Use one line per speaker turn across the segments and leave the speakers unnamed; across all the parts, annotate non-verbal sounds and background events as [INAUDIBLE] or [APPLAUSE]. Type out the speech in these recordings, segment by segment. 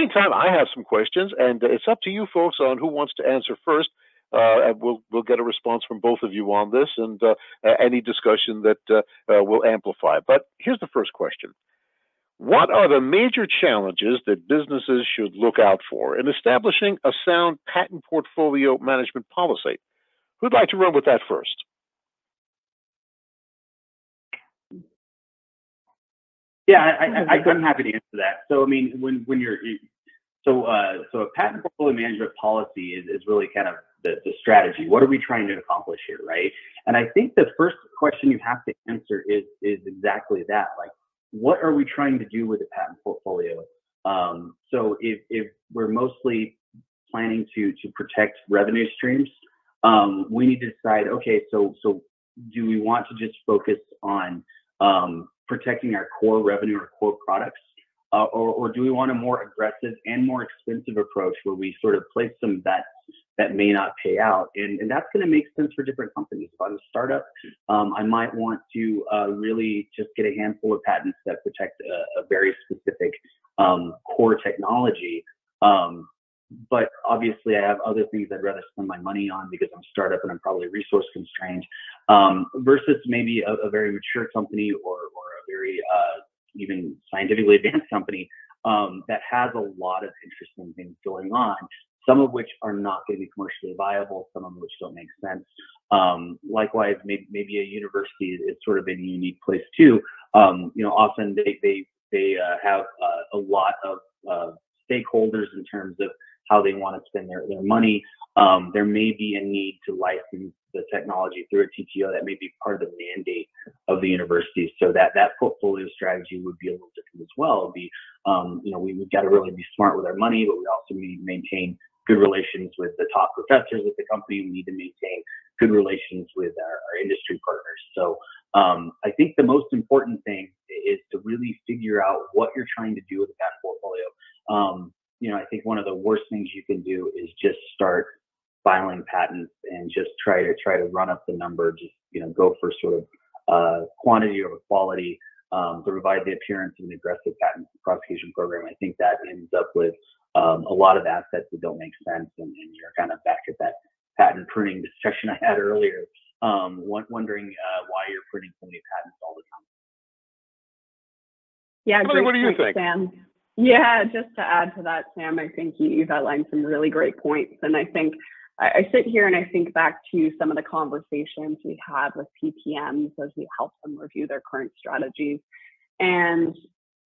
meantime, I have some questions, and it's up to you folks on who wants to answer first. Uh, we'll we'll get a response from both of you on this, and uh, any discussion that uh, uh, will amplify. But here's the first question: What are the major challenges that businesses should look out for in establishing a sound patent portfolio management policy? Who'd like to run with that first?
Yeah, I, I, I'm happy to answer that. So, I mean, when when you're so uh, so a patent portfolio management policy is, is really kind of the, the strategy. What are we trying to accomplish here, right? And I think the first question you have to answer is is exactly that. Like, what are we trying to do with the patent portfolio? Um, so if if we're mostly planning to to protect revenue streams, um, we need to decide. Okay, so so do we want to just focus on um, protecting our core revenue or core products? Uh, or, or, do we want a more aggressive and more expensive approach where we sort of place some bets that may not pay out? And, and that's going to make sense for different companies. If I'm a startup, um, I might want to uh, really just get a handful of patents that protect a, a very specific um, core technology. Um, but obviously, I have other things I'd rather spend my money on because I'm a startup and I'm probably resource constrained. Um, versus maybe a, a, very mature company or, or very uh, even scientifically [LAUGHS] advanced company um, that has a lot of interesting things going on, some of which are not going to be commercially viable, some of which don't make sense. Um, likewise, maybe, maybe, a university is sort of in a unique place too. Um, you know, often they they they uh, have uh, a lot of uh, stakeholders in terms of how they want to spend their, their money. Um, there may be a need to license the technology through a TTO that may be part of the mandate of the university. So that that portfolio strategy would be a little different as well. It'd be, um, you know, we, have got to really be smart with our money, but we also need to maintain good relations with the top professors at the company. We need to maintain good relations with our, our industry partners. So um, I think the most important thing is to really figure out what you're trying to do with patent portfolio. Um, you know, I think one of the worst things you can do is just start filing patents and just try to try to run up the number. Just you know, go for sort of uh, quantity over quality um, to provide the appearance of an aggressive patent prosecution program. I think that ends up with um, a lot of assets that don't make sense, and, and, you're kind of back at that patent pruning discussion I had earlier, um, wondering uh, why you're printing so many patents all the time.
Yeah,
great what do you think?
Sam. Yeah, just to add to that, Sam, I think you've outlined some really great points. And I think I, I sit here and I think back to some of the conversations we had with PPMs as we help them review their current strategies. And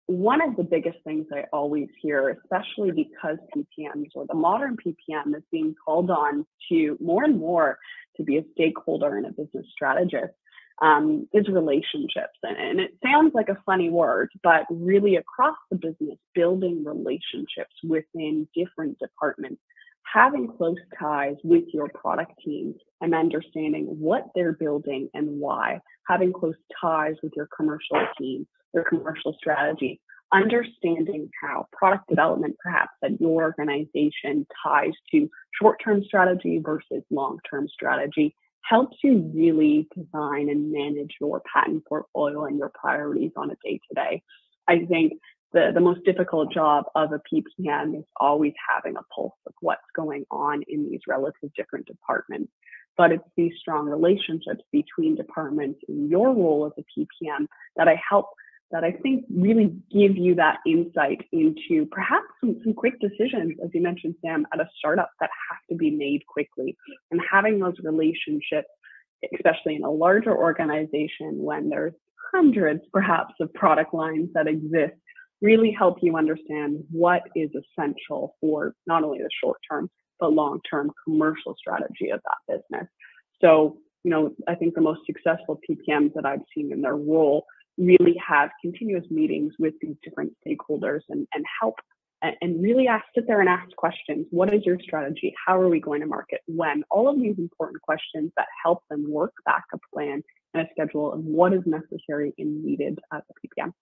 one of the biggest things I always hear, especially because PPMs or the modern PPM is being called on to more and more to be a stakeholder and a business strategist, um, is relationships. And, it sounds like a funny word, but really across the business, building relationships within different departments, having close ties with your product teams and understanding what they're building and why, having close ties with your commercial team, your commercial strategy, understanding how product development perhaps at your organization ties to short-term strategy versus long-term strategy helps you really design and manage your patent portfolio and your priorities on a day to day. I think the, the most difficult job of a PPM is always having a pulse of what's going on in these relative different departments. But it's these strong relationships between departments in your role as a PPM that I help that I think really give you that insight into perhaps some, some quick decisions, as you mentioned, Sam, at a startup that have to be made quickly. And having those relationships, especially in a larger organization when there's hundreds perhaps of product lines that exist, really help you understand what is essential for not only the short term, but long term commercial strategy of that business. So, you know, I think the most successful PPMs that I've seen in their role really have continuous meetings with these different stakeholders and, and help and really ask sit there and ask questions. What is your strategy? How are we going to market? When all of these important questions that help them work back a plan and a schedule of what is necessary and needed as a ppm